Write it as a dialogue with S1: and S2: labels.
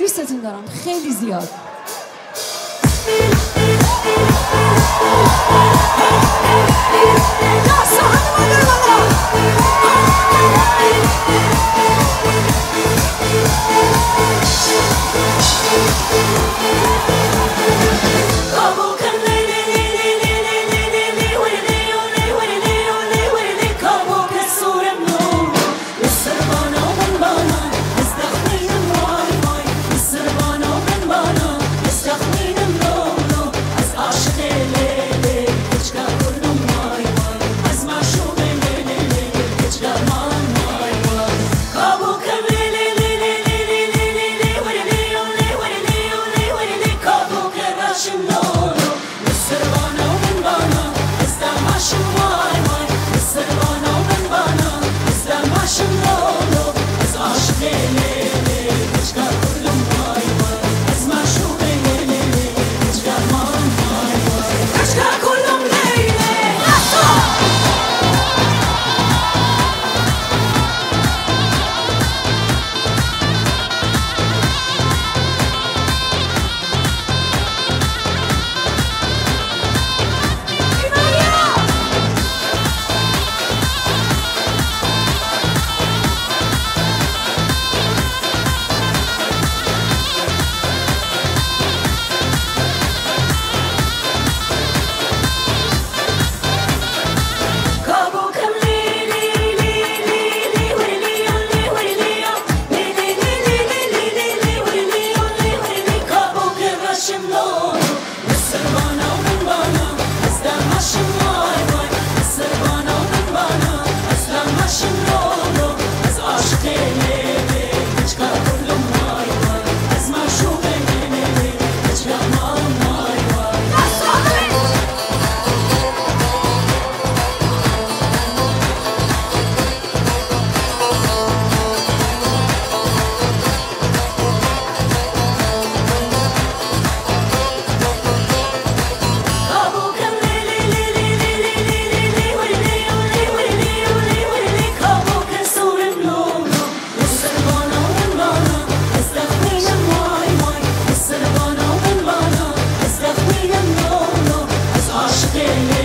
S1: دوستتون دارم. خیلی زیاد. yeah